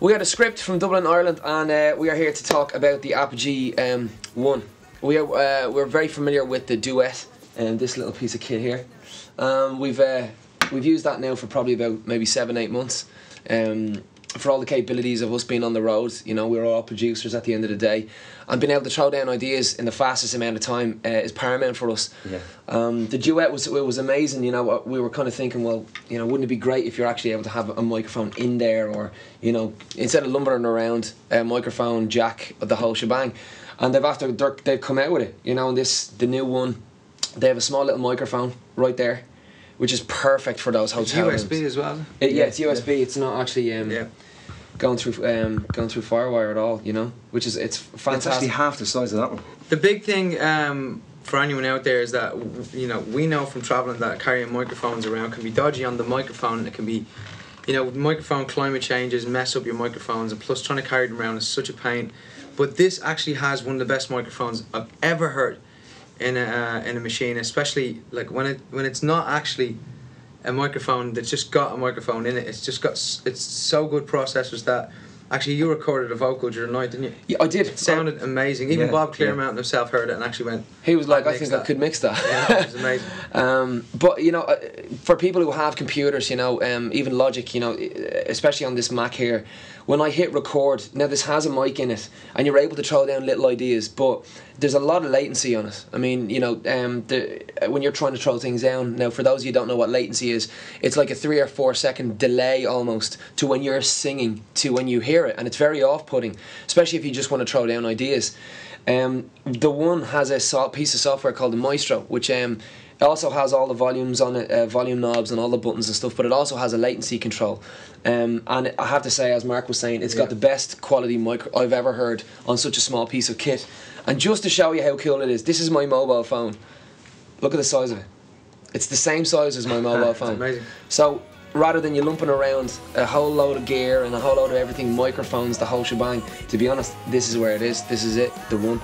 We had a script from Dublin, Ireland, and uh, we are here to talk about the Apogee um, One. We are uh, we're very familiar with the Duet and this little piece of kit here. Um, we've uh, we've used that now for probably about maybe seven eight months. Um, for all the capabilities of us being on the road, you know, we're all producers at the end of the day, and being able to throw down ideas in the fastest amount of time uh, is paramount for us. Yeah. Um, the Duet was it was amazing. You know, we were kind of thinking, well, you know, wouldn't it be great if you're actually able to have a microphone in there, or you know, instead of lumbering around a microphone, jack, the whole shebang. And they've after they've come out with it. You know, and this the new one, they have a small little microphone right there, which is perfect for those It's hotel USB rooms. as well. It, yeah, it's USB. It's not actually um, Yeah. going through um, going through FireWire at all. You know, which is it's fantastic. It's actually half the size of that one. The big thing um, for anyone out there is that you know we know from traveling that carrying microphones around can be dodgy on the microphone. It can be, you know, microphone climate changes mess up your microphones, and plus trying to carry them around is such a pain. But this actually has one of the best microphones I've ever heard in a uh, in a machine, especially like when it when it's not actually a microphone that's just got a microphone in it. It's just got it's so good processors that. Actually, you recorded a vocal during the night, didn't you? yeah, I did. It sounded amazing. Even Yeah, Bob yeah. Clearmountain himself heard it and actually went. He was like, I'd I mix think I that." could mix that. Yeah, it was amazing. um, but you know, uh, for people who have computers, you know, um, even Logic, you know, especially on this Mac here, when I hit record, now this has a mic in it, and you're able to throw down little ideas, but there's a lot of latency on it. I mean, you know, um, the, when you're trying to throw things down. Now, for those of you who don't know what latency is, it's like a three or four second delay almost to when you're singing to when you hear it, and it's very off-putting, especially if you just want to throw down ideas. Um, the one has a so- piece of software called the Maestro, which um, it also has all the volumes on it, uh, volume knobs and all the buttons and stuff, but it also has a latency control. Um, and I have to say, as Mark was saying, it's got the best quality micro I've ever heard on such a small piece of kit. And just to show you how cool it is, this is my mobile phone. Look at the size of it. It's the same size as my mobile phone. amazing. So rather than you lumping around a whole load of gear and a whole load of everything, microphones, the whole shebang, to be honest, this is where it is. This is it, the one.